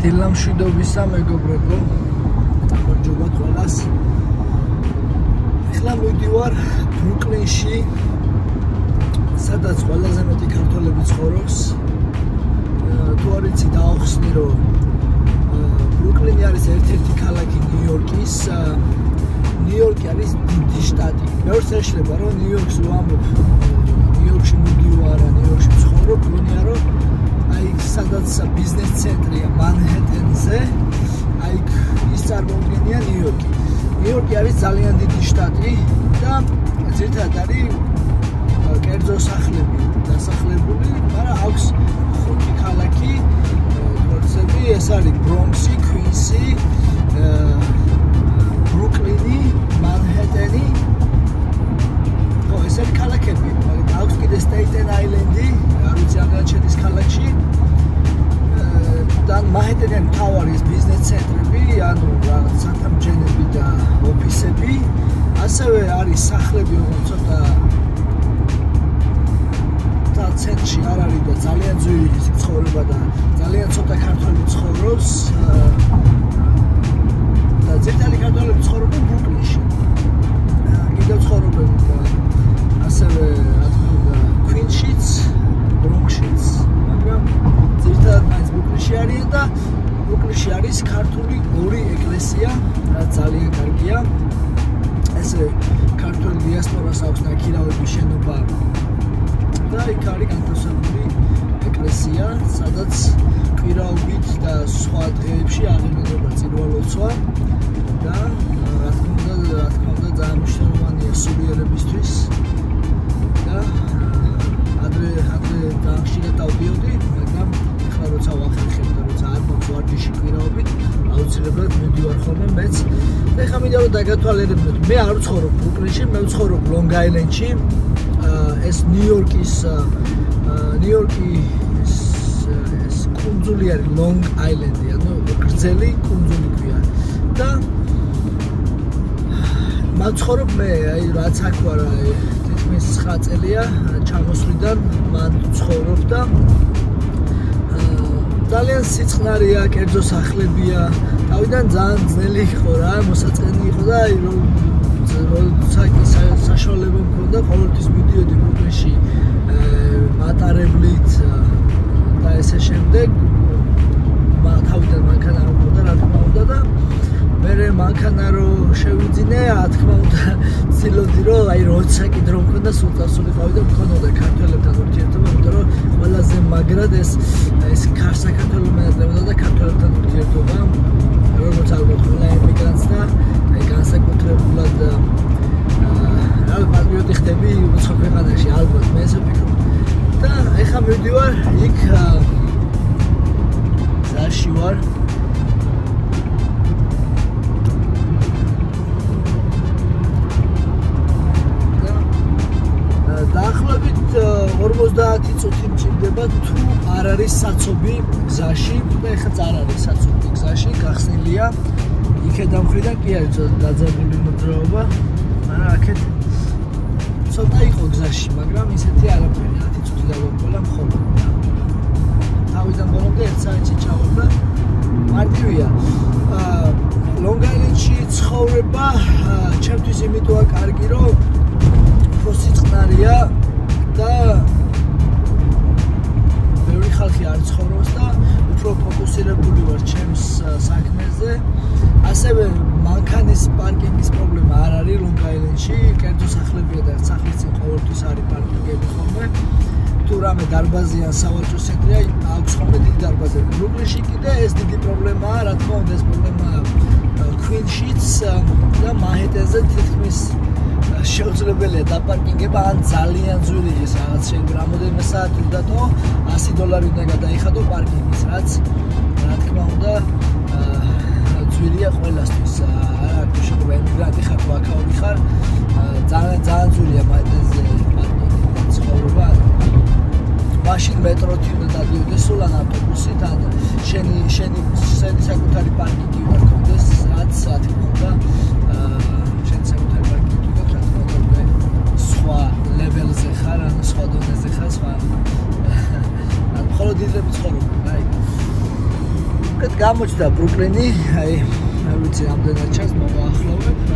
დილამშვიდობისა მეგობრებო. გამარჯობა ყველას. ახლა მივდივარ ბრუკლინში. სადაც ყველაზე მეტი ქართველები ცხოვრობს. თუ არ იცი დაახსნი რომ ბრუკლინი არის ერთ-ერთი ქალაქი ნიუ-იორკის ნიუ-იორკი არის დიდი შტატი. მეც შეიძლება რომ ნიუ-იორკს ვამბობ ნიუ-იორკში მივდივარ ნიუ-იორკში ვცხოვრობ გონია რომ აი სადაც ბიზნეს ცენტრია მანჰეტენზე აი ის წარმოუდგენია ნიუ-იორკი ნიუ-იორკი არის ძალიან დიდი შტატი და ძირთადად არის კერძო სახლები დასახლებული მაგრამ აქვს ხუთი ქალაქი პროცები ეს არის ბრონქსი ქვინსი ასევე არის სახლები რომელიც ცოტა და ცენტრში არ არის და ძალიან ძვირი ცხოვრება და ძალიან ცოტა ქართველი ცხოვრობს და ძირითადად ქართველები ცხოვრობენ ბრუკლინში. კიდევ ცხოვრობენ ასევე უნდა ქვინშიც ბრუნქსიც მაგრამ ძირთადად მაინც ბრუკლინში არიან და ბრუკლინში არის ქართული დიასპორას აქვს ნაკირავების შენობა და იქ არის განთავსებული ეკლესია სადაც კვირაობით და სხვა დღეებში აღინიშნება წირვალოცვა და რა თქმა უნდა რა თქმა უნდა ძალიან მნიშვნელოვანია სულიერებისთვის და ადრე ადრე დაახშინა დავდიოდი, მაგრამ ახლა როცა ვახერხებ და როცა არ მაქვს ვარჯიში კვირაობით, აუცილებლად მივდივარ ხოლმე მეც. და ახლა მინდა რომ დაგათვალიერებინოთ, მე არ ვცხოვრობ ბრუკლინში, მე ვცხოვრობ ლონგ აილენდში. ეს ნიუ-იორკის ნიუ-იორკის ეს კუნძული არის ლონგ აილენდი, ანუ გრძელი კუნძული ქვია. და მაცხოვრობ მე, აი რაც აქ ვარ, აი თითქმის 9 წელია ჩამოსვლიდან მან ცხოვრობ და ძალიან სიცხნარია, კერძო სახლებია. თავიდან ძალიან ძნელი იყო რა, მოსაწყენი იყო და აი რომ საერთოდ საშუალება მქონდა ყოველთვის ვიდეოდი გუგლში მატარებლით და ესე შემდეგ. თავიდან მანქანა მქონდა რა თქმა უნდა და მე მანქანა რო შევიძინე, რა თქმა უნდა, ცდილობდი რომ აი როცა კი დრო მქონდა სულ წასულიყავი და მქონოდა ქართველებთან ურთიერთობა, იმიტომ რომ ყველაზე მაგრად ეს ეს საქართველოს მენაჯერებთან და ქართველებთან ურთიერთობა, როგორც ალბათ ყველა ემიგრანტს და აი განსაკუთრებულად აა პატრიოტი ხდები უცხო ქვეყანაში ალბათ მე ესე ვფიქრობ. და ეხა მივდივარ იქ ზაში ვარ 50 წუთი მჭირდება თუ არ არის საცობი გზაში? და ეხლა წარ არის საცობი გზაში გახსნილია. იქედან მხრიდან კი არის დაძაბული მოძრაობა. მაგრამ აქეთ ცოტა იყო გზაში მაგრამ ისეთი არაფერი 10 წუთი დავყოლა მხოლოდ. თავიდან ბოლომდე 1 საათი ჩავარდა მარტივია. ლონგ-აილენდში ცხოვრება ჩემთვის იმიტოა კარგი რომ უფრო სიწყნარია და ხალხი არ ცხოვრობს და უფრო ფოკუსირებული ვარ ჩემს საქმეზე. ასევე მანქანის პარკინგის პრობლემა არ არის Long Island-ში, კერძო სახლებია და სახლის წინ ყოველთვის არის პარკინგები ხოლმე. თუ რამე დარბაზია სავაჭრო ცენტრია, აქვს ხოლმე დიდი დარბაზები. Brooklyn-ში კიდე ეს დიდი პრობლემაა, რა თქმა უნდა ეს პრობლემაა Queen-შიც და Manhattan-ზე თითქმის შეუძლებელია დაპარკინგება ან ძალიან ძვირი ის რაღაც შეიძლება რამოდენიმე საათი დათო 100 დოლარი უნდა გადაიხადო პარკინგის რაც რა თქმა უნდა ძვირია ყველასთვის. არა თუ შეიძლება ემიგრანტი ხარ თუ აქაური ხარ ძალიან ძალიან ძვირია მაგაზე პარკინგი ცხოვრება. მაშინ მეტროთი უნდა დადიოდე სულ ან ავტობუსით ან შენი შენი საკუთარი პარკინგი უნდა გქონდეს რაც რა თქმა უნდა გამოჩნდა ბრუკლინი, აი, არ ვიცი რამდენად ჩანს, მოგაახლოვებ.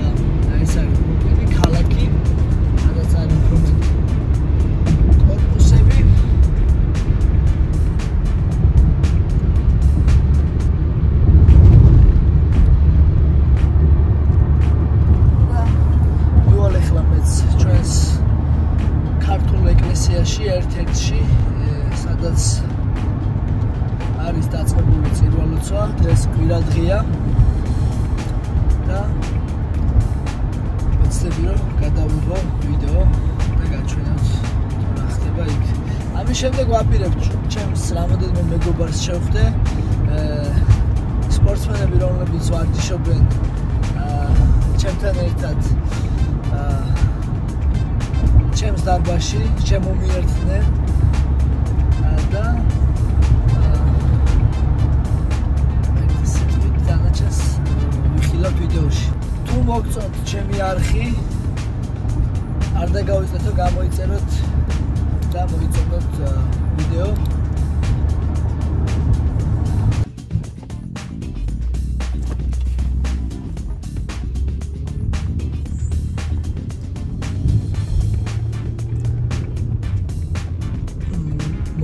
ჩემს რამოდენმე მეგობარს შევხვდე. სპორტსმენები რომლებიც ვარჯიშობენ ჩემთან ერთად ჩემს დარბაზში, შემომიერთდნენ და ვიხილავთ ვიდეოში. თუ მოგწონთ ჩემი არხი, არ დაგავიწყეთო გამოიწეროთ და მოიწონოთ ვიდეო.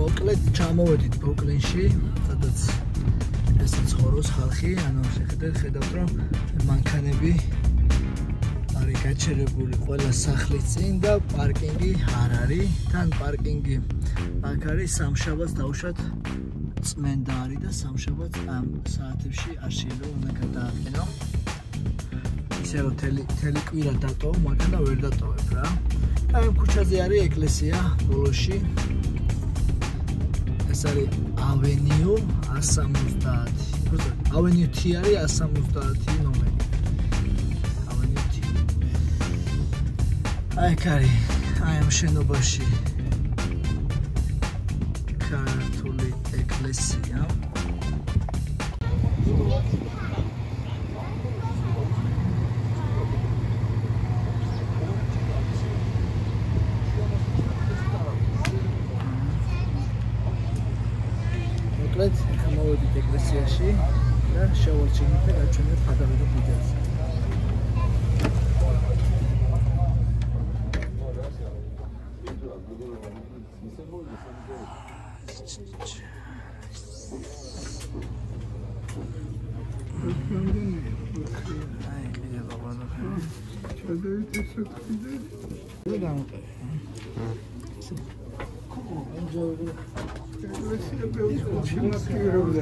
მოკლედ ჩამოვედით ბოკლინში, სადაც ესე ცხოვრობს ხალხი, ანუ შეხედეთ, ხედავთ რომ მანქანები არის გაჩერებული ყველა სახლის წინ და პარკინგი არ არის. თან პარკინგი აქ არის სამშაბათს დაუშვათ წმენდა არის და სამშაბათს ამ საათებში არ შეიძლება უნდა გადააყენო. ისე რომ თელი თელი კვირა დატოვო, მაგრამ ვერ დატოვებ რა. აი ქუჩაზე არის ეკლესია ბოლოში. ეს არის ავენიუ 170. ავენიუ T არის 170 ნომერი. აი კარი, აი ამ შენობაში ქართული ეკლესია. მოკლედ მოვედით ეკლესიაში და შევარჩენით და გაჩვენეთ გადავიდეთ ვიდეოზე.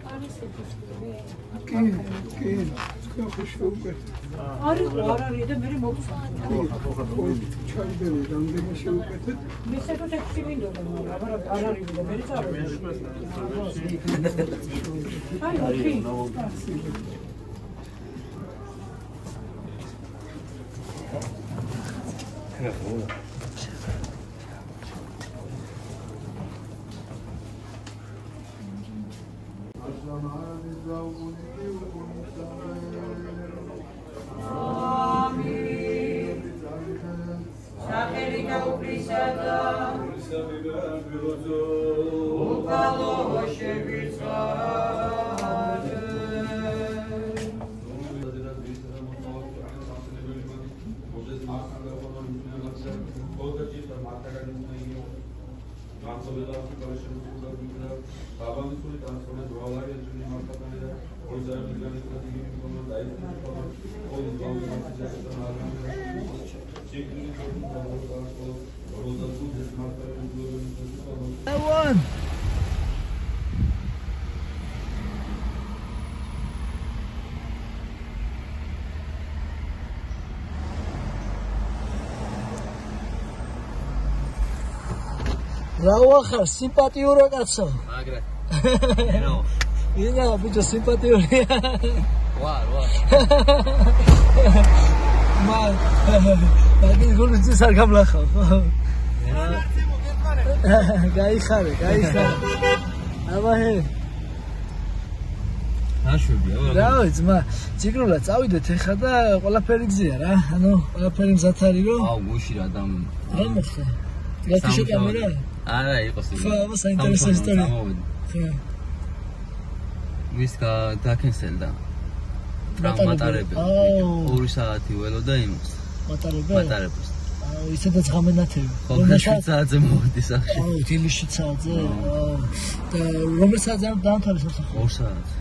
კი, ხო, კი, კი, ხოშო უკვე. არის არ არის და მე მოგწონს. ჩაიდები რამდენი შეუკეთეთ? მე საერთოდ ექვსი მინდოდა, მაგრამ არ არ არის და მე წავედი. აი, კი. სახელი უკალო შევიცვადე საბანისული ტრანსპორტის ვალარი ეჭვი მართატანი და ორზარი მიგრანტი სტრატეგიული კომპანია დაიწყო ყოველ ბავშვს შესაძლოა აღარ შეკრილი ტრანსპორტ რა ვახარ სიმპათიურა კაცო? მაგრა ნო ინა ბიჭო სიმპათიურია ვარ ვარ მა აგი გულიც არ გამლახავ. გაიხარე გაიხარე. აბა ჰე რა ვიცი ძმა ციკლურად წავიდეთ ეხა და ყველაფერი გზია რა. ანუ ყველაფერი მზად არის რომ აუ გუში რა და რა მოხდა გათიშე კამერა არა იყოს ის ხო, აბა, საინტერესო ისტორია. ხო. ვის გა დაკენსელდა მატარებელი. მატარებელი აუ. 2 საათი ველო და იმას. მატარებელ მატარებელს აუ ისედაც ღამენათები ხო ხაშიცაძე მოვიდი სახში აუ დილიშიცაძე აუ. და რომელ საათზე დაამთავრე სასახლე 2 საათი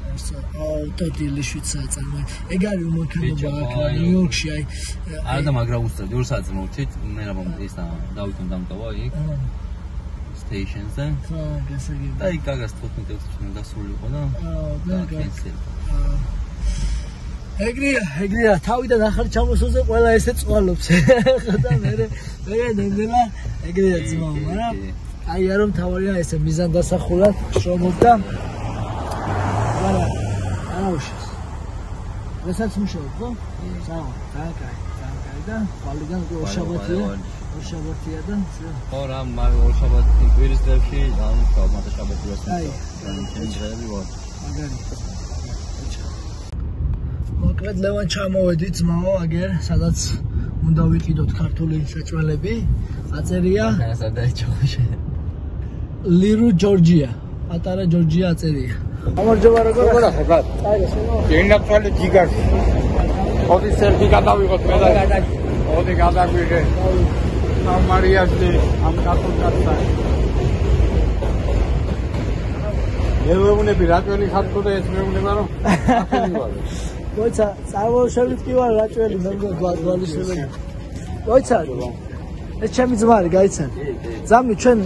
აუ და დილიშვიცა წამო ეგ არის უმანქანობა აქ ნიუ-იორკში აი არა და მაგრა უსწრებ 2 საათზე მოვჩით მე რა მომდი ეს და დავითომ დამტოვა იქ. აა, ხო გასაგები და იქ გაგას 15 წუთი უნდა დასულიყო და და დაკენსელდა ეგრეა, ეგრეა, თავიდან ახალი ჩამოსულზე ყველა ესე წვალობს. და მე მე ნემდენა ეგრეა ძმა, მაგრამ აი რომ თავარია ესე მიზან დასახულად შრომობდა. მაგრამ არა უშავს. რასაც მუშაობ, ხო? ძალიან კაი, ძალიან კაი და ხვალიდან უკვე ორშაბათია. და ხო რა მაგ ორ შაბათი კვირის დღეებში დამთავრდა მათა შაბათი ვასწავლე დღეები ვარ მაგარი. მოკლედ ლევან ჩამოვედით ძმაო აგერ, სადაც უნდა ვიყიდოთ ქართული საჭმელები. აწერია ლირუ ჯორჯია. პატარა ჯორჯია აწერია. გამარჯობა როგორ აი, შენო. გენაცვალე ჯიგარში. ოდი სერფი გადავიღოთ მე და ოდი გადაგვიღე. ამ მარიასზე ამ კატონკაცთან. მეუბნები რაჭველი ხარკო და ეს მეუბნება რომ მოიცა, წარმოშობით კი ვარ რაჭველი მე გვალიშვილები. მოიცა. ეს ჩემი ძმა არის, გაიცან. ძამი ჩვენ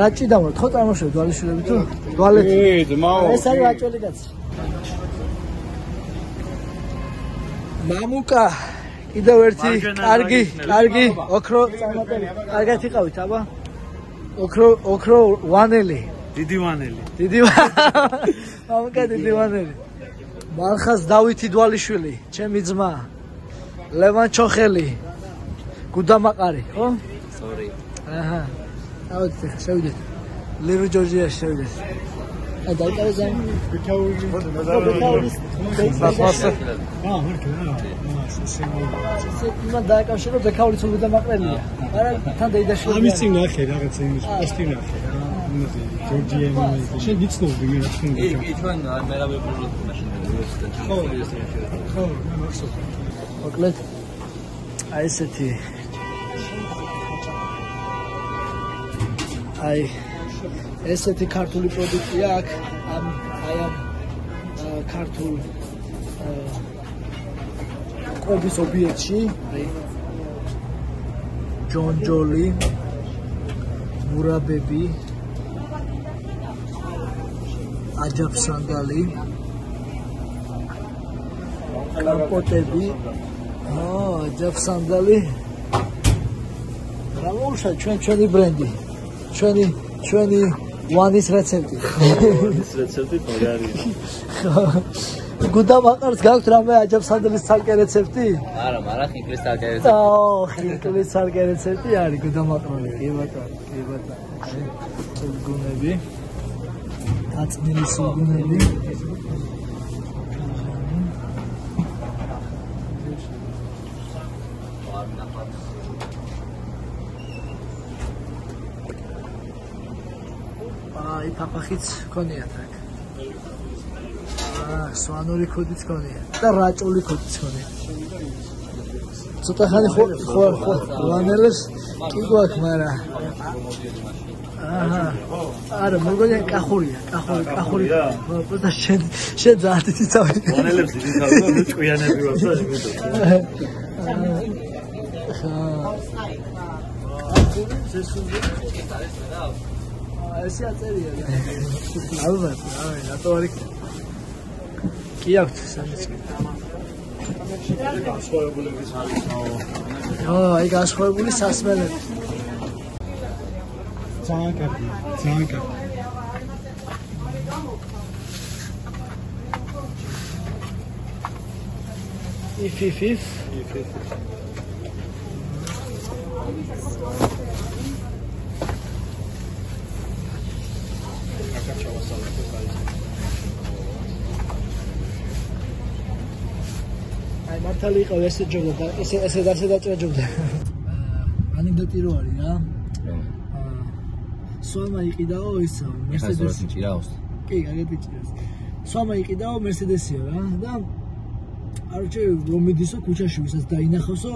რაჭიდან ვართ, ხო წარმოშობით გვალიშვილები თუ? გვალეთი. ე ძმაო. ეს არის რაჭველი კაცი. მამუკა კიდევ ერთი კარგი, კარგი, ოქრო წარმატებული. კარგად იყავით, აბა. ოქრო, ოქრო ვანელი. დიდი ვანელი. დიდი მამუკა დიდი ვანელი. მარხას დავითი დვალიშვილი, ჩემი ძმა. ლევან ჩოხელი. გუდამაყარი, ხო? სორი აჰა. დავით, ახლა შევიდეთ. ლირუ ჯორჯიაში შევიდეთ. აი დაიკავე ზამ. სასმასე. აა, მარტო რა. იმან დააკავშირო ბექაურის უგდა მაყრელია. არა თან დაიდაშვილი. ამის წინ ნახე რაღაცა იმის პოსტი ნახე რა. იმაზე ჯორჯიანი. შენ გიცნობდი მე რა თქმა უნდა. იქ ჩვენ მე რა ვეპრობთ მაშინ უნივერსიტეტში ხო, ხო, მე მახსოვს. მოკლედ აი ესეთი აი ესეთი ქართული პროდუქტია აქ ამ აი ამ ქართულ აა, ყოფის ობიექტში ჯონჯოლი მურაბები აჯაფსანდალი კაპოტები. ო აჯაფსანდალი რა მოუშა ჩვენ ჩვენი ბრენდი. ჩვენი ჩვენი ვანის რეცეპტი ეს რეცეპტი მაგარია. გუდა მაყარს გაქვთ რამე აჯაფსანდალის ცალკე რეცეპტი არა მაგრამ ხინკლის დაკერეთ ო ხინკლის ცალკე რეცეპტი არის გუდა მაყრული კი ბატონო კი ბატონო. სულგუნები აწმილი სულგუნები აი პაპახიც ქონიათ აქ. აა სვანური კოდიც ქონიათ და რაჭული კოდიც ქონიათ. ცოტა ხანი ხო ხო ხო ვანელეს კი გვაქვს მარა. აჰა. არა, მოგონია კახურია, კახური, კახური. ხო, პროტა შენ შენ ზარდი ცავი. ვანელებს დიდი თავი და ჭკვიანები ვარ და იმედო. ესე აწერია. ალბათ, აი, რატო არ იქ? კი აქვს სამიცი. სპოილების არისაო. ო, აი გასხოვებული სასმელები. ძალიან კარგი, ძალიან კარგი. If if if. აი მართალი იყო ესე ჯობდა და ესე ესე და ესე დაჭრეჯობდა ანეკდოტი რო არის რა? სომა იყიდაო ის მერსედესი ჭირავს. კი კარგი ჭირავს. სომა იყიდაო მერსედესია რა? და არჩე რომ მიდისო ქუჩაში ვისაც დაინახავსო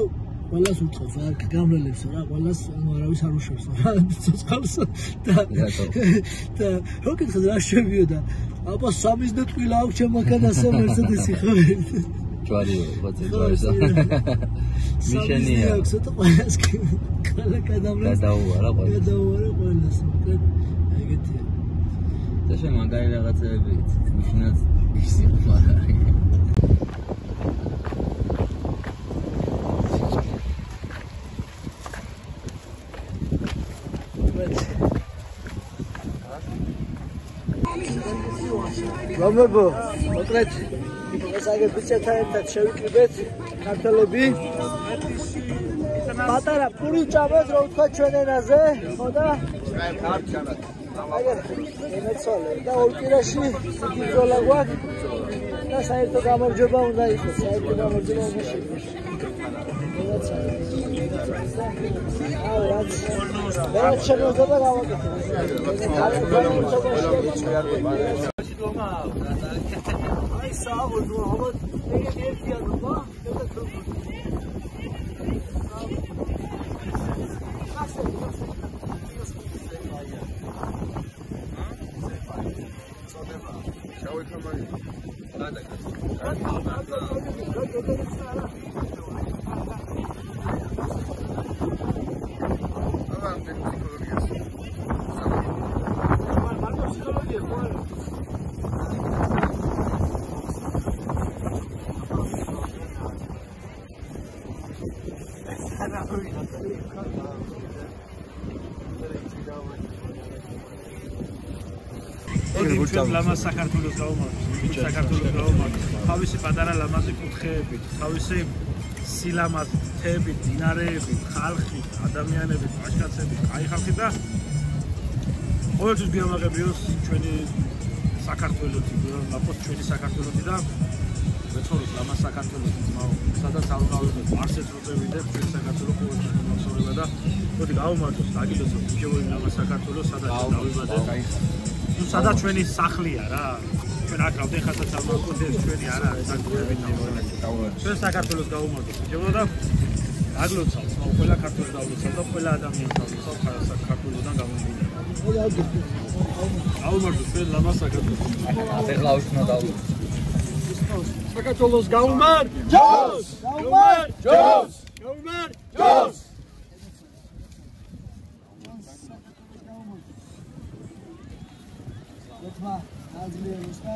ყველას უთხოვს რა გამრელებსო რა ყველას ანუ არავის არ უშვებსო რა ცოცხალსო და და როკეთ რა შევიოდა? აბა სამის და ტყილა აქვს ჩემგან ასე მერსედესი ხო ჯვარი ბაცე ჯვარისა მიშენია. აქვს და ყველას კალა გადამრეს. გადაუარა ყველას. გადაუარა ყველას. ეგეთია და შენ მაგარი რაღაცები მიშნაც ისი მაგარი რომებო მოკლედ ეს აგე ბიჭებთან ერთად შევიკრიბეთ ქართველები. პატარა პური ჭამეთ რო ვთქვა ჩვენ ენაზე ხო და? ენაცოლე და ორკირაში დიდი ზოლა გვაქვს და საერთო გამარჯობა უნდა იყოს საერთო გამარჯობა უნდა შეგვიყვანოს აუ რაც რაც შემოძება გავაკეთე აი საუბრო ça, on va voir. On va ჩვენ ლამაზ საქართველოს გავუმართ საქართველოს გავუმართ თავისი პატარა ლამაზი კუთხეებით თავისი სილამაზ თები დინარეები ხალხი ადამიანები პაშკაცები აი ხალხი და ყოველთვის გიამაღებიოს ჩვენი საქართველოსი ლაპოს ჩვენი საქართველოსი და მეცხოვროთ ლამაზ საქართველოსი ძმაო. სადაც არ გავიდეთ მარსეთ როწევიდეთ ჩვენ საქართველოს ყოველთვის მომსწორება და მოდი გავუმართოთ დაგიდოსო ბიჭებო ლამაზ საქართველოს სადაც დავიბადეთ ნუ სადაც ჩვენი სახლია რა. ჩვენ აქ რავდენ ხასაც არ მოგვიდეს ჩვენი არა საკუთრებით ჩვენ საქართველოს გაუმარჯოს ჯობო და აგლოცავს ხო ყველა საქართველოს დაულოცავს და ყველა ადამიანს ხარ საქართველოსთან გამომდინარე. გაუმარჯოს ჩვენ ლამა საქართველოს ახლა უშნო დაულოცავს საქართველოს გაუმარჯოს გაუმარჯოს გაუმარჯოს ეთმა აძლიეროს და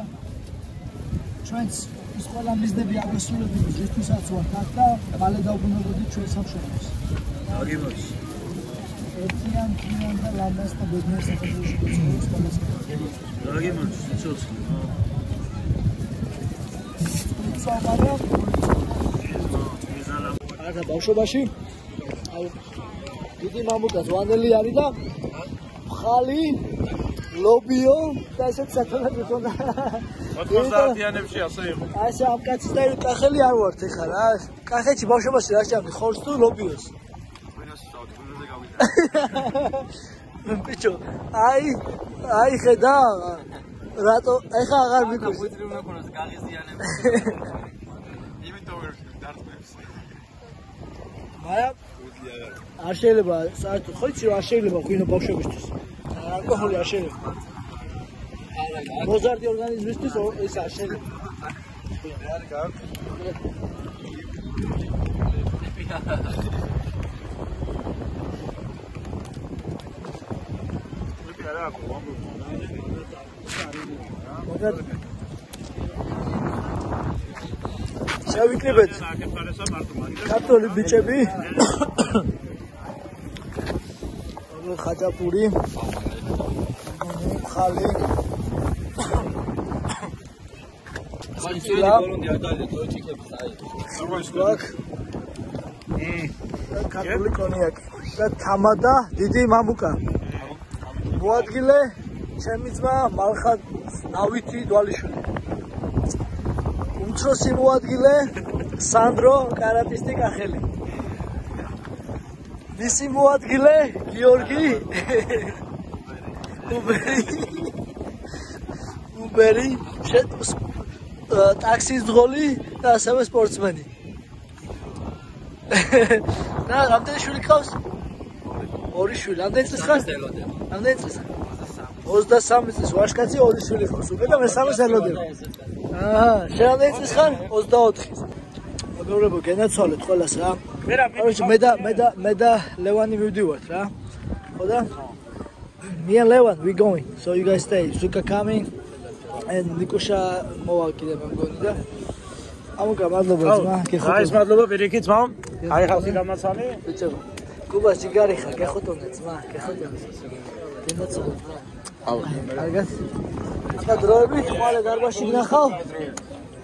ჩვენც ის ყველა მიზნები აგესრულებინო ზუსტისაც ვართ აქ და მალე დავბრუნებოდი ჩვენ სამშობლოს. აგიმოს. ერთიან კინონ და ლანდას და ბედნიერს საქართველოს სკოლას. აგიმოს, ცოცხლი. საუბარია. არა ბავშვობაში აი დიდი მამუკას ვანდელი არის და ხალი ლობიო და ესეც საქმეა მქონდა. 90-იანებში ასე იყო. აი ეს ამ კაცის და კახელი არ ვართ ეხლა რა. კახეთში ბავშვობაში რა შეამდი ხორს თუ ლობიოს. ბიჭო, აი აი ხედა რატო ეხა აღარ მიქოს. ვიწრი უნდა ქონოს გაღიზიანები. იმიტომ ვერ დარტყმებს. მაგრამ არ შეიძლება საერთოდ ხო იცი არ შეიძლება ღვინო ბავშვებისთვის. ალკოჰოლი არ შეიძლება. მოზარდი ორგანიზმისთვის ეს არ შეიძლება. არის გაქვს. შევიკრიბეთ ქართული ბიჭები. ხაჭაპური. ხალი. შეიძლება ბოლონდი თო ჩიქებს აი სულაკ ქართული კონიაკი. და თამადა დიდი მამუკა. მოადგილე ჩემი ძმა მალხა ნავითი დვალიშვილი უმცროსი მოადგილე სანდრო კარატისტი კახელი. მისი მოადგილე გიორგი უბერი უბერი ტაქსის ძღოლი და ასევე სპორტსმენი. და რამდენი შვილი ყავს? ორი შვილი. რამდენი წლის ხარ? რამდენი წლის? 23 წლის ვაშკაცი ორი შვილი ყავს. უკვე და მესამე ზელოდება. აა, შენ რამდენი წლის ხარ? 24. მოგეუბნებო გენაცვალეთ ყველას რა. მე და მე და მე და ლევანი მივდივართ რა. ხო და? Me and Levan, we going. So you guys stay. Suka coming. and ნიკუშა მოვალ კიდე მე მგონი და ამუკა მადლობა ძმა გეხოთო აი მადლობა პირიქით ძმა აი ხალხი გამაცალი ბიჭო კუბა სიგარი ხა გეხოთონე ძმა გეხოთონე გემოცო აუ კარგად. ახლა დროებით ყვალე გარბაში გნახავ.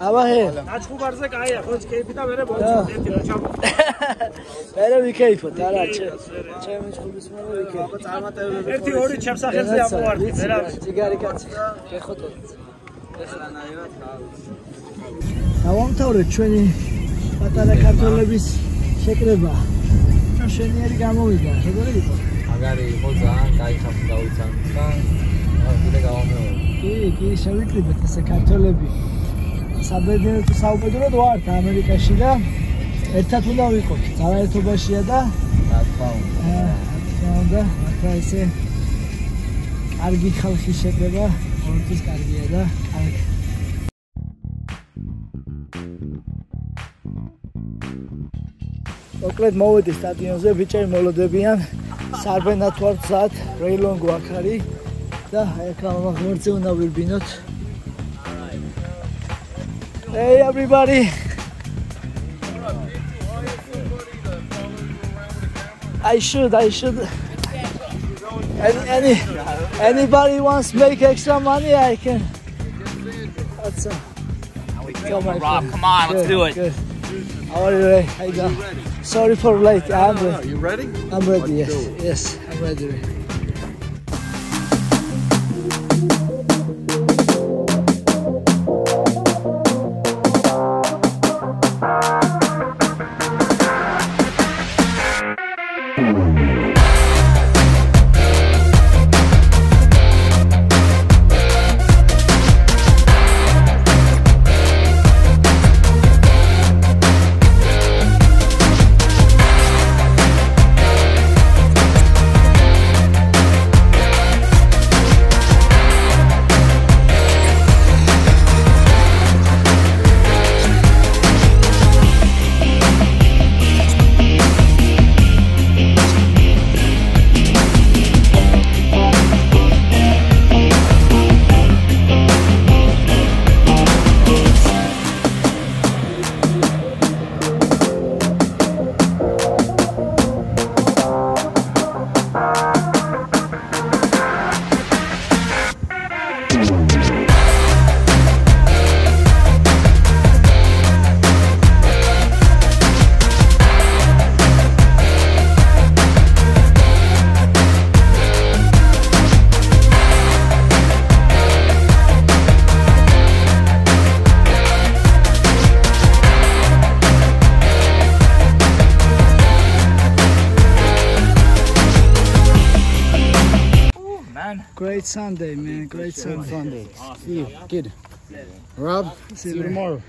აბა ჰე. ნაჩხუბარზე კაია, ხო ჩქეიფი და მერე მოწოდეთ რა ჩამო. მერე ვიქეიფოთ არა, ჩემი ჩხუბის მერე ვიქეიფი. აბა წარმატებები. ერთი ორი ჩემს სახელზე ამოვარდი, რა ვიცი. ციგარი კაცი. გეხოთოთ. ეს რანაირად რა ვიცი. დავამთავრეთ ჩვენი პატარა ქართველების შეკრება. ჩვენიერი გამოვიდა, როგორი იყო? მაგარი იყო ძალიან, გაიხაფდა უცანდ და კიდე გავამეორე. კი, კი, შევიკრიბეთ ესე ქართველები. საბედნიერო საუბედუროდ ვართ ამერიკაში და ერთად უნდა ვიყოთ. ძალაერთობაშია და რა თქმა უნდა. რა თქმა უნდა, ესე კარგი ხალხი შეკრება. ორთვის კარგია და კარგი. მოკლედ მოვედი სტადიონზე, ბიჭები მოლოდებიან. სარბენა თვალცად, რეილონგო აქ არის Hey everybody! I should, I should. Any, any, anybody wants to make extra money, I can. That's a, come, on, Rob, come on, let's do it. How are you, Ray? How you Sorry for late. I'm ready. You ready? I'm ready, yes. Yes, I'm ready. Great Sunday, man. Great Sunday. See you, kid. Rob, see you tomorrow.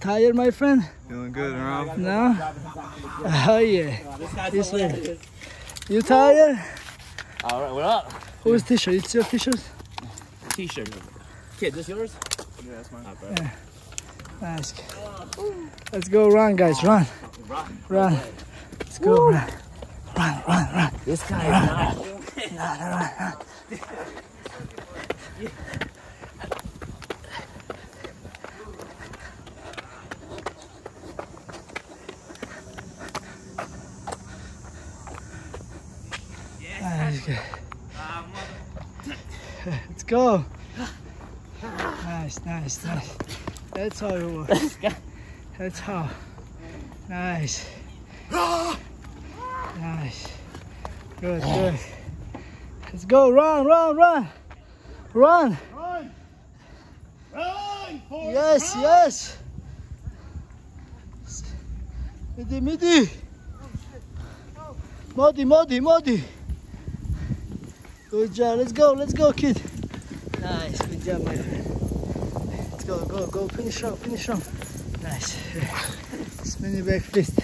Tired, my friend? Feeling good, Rob? No? Oh, yeah. This way. You tired? All right, what up? Whose t-shirt? It's your t-shirt? T-shirt. Kid, this yours? Yeah, that's mine. Yeah. Nice. Let's go run, guys. Run. Run. Let's go run. Run, run, run. This guy is not. Run, run, run. Let's go. Nice, nice, nice. That's how it works. That's how. Nice. Nice. Good, good go. Run, run, run. Run. Run. Run. Yes, run. yes. Midi, midi. Modi, Modi, Modi. Good job. Let's go. Let's go, kid. Nice. Good job, my friend. Let's go, go, go. Finish up. Finish up. Nice. Spinning back fist.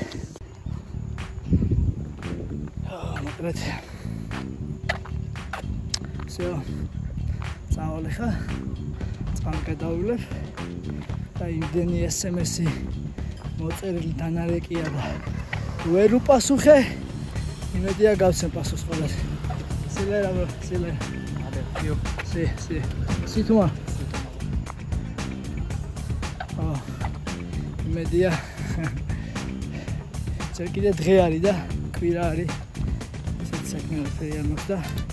Oh, my God. ისე წავალე ხა წამკე დავივლებ და იმდენი SMS-ი მოწერილი დანარეკია და ვერ უპასუხე. იმედია გავცემ პასუხს ყველაზე სილე რა ბრო სილე ადე იო სი სი სი თუმა აა იმედია. ჯერ კიდე დღე არის და კვირა არის. ისეთ საქმე ვერ მოხდა